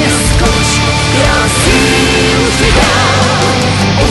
mě zkouš, já sílu ti dám,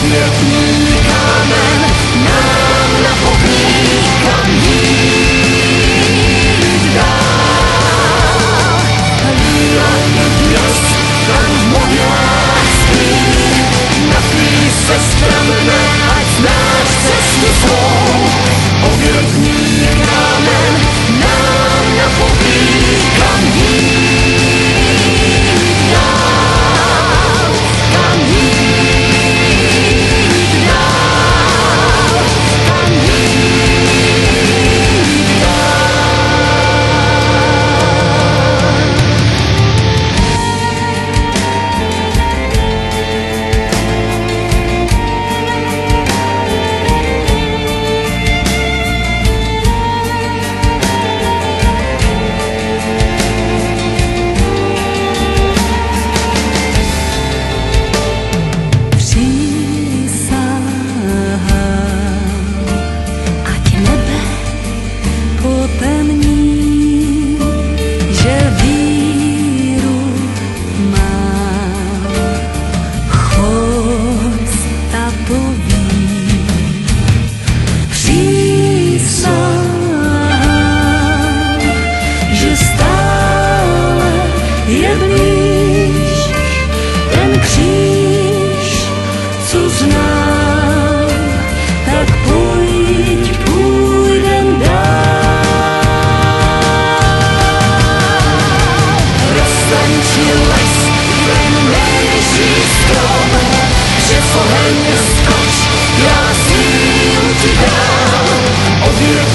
you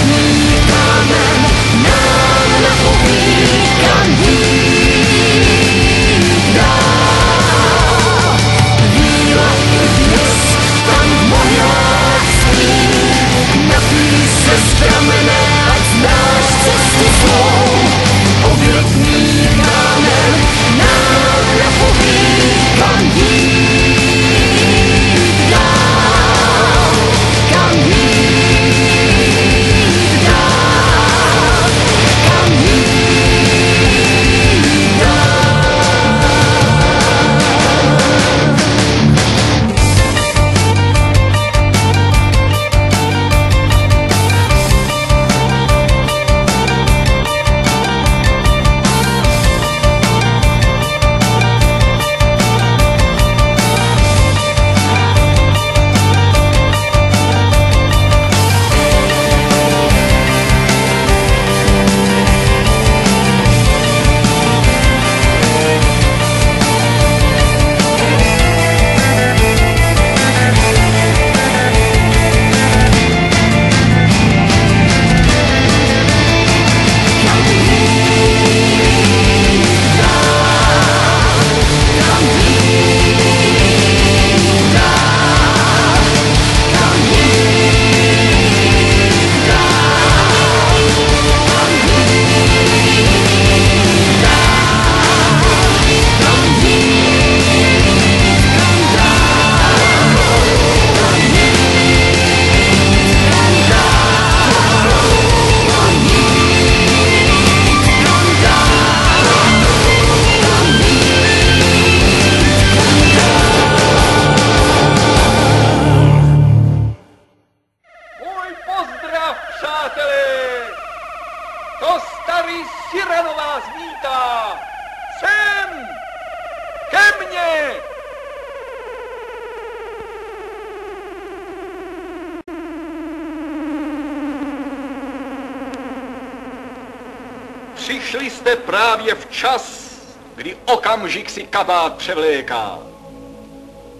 přišli jste právě včas, kdy okamžik si kabát převléká.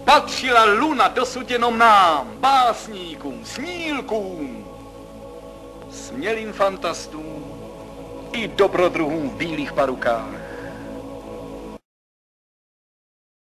Patřila luna dosud jenom nám, básníkům, snílkům, smělým fantastům i dobrodruhům v bílých parukách.